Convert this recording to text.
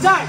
Start!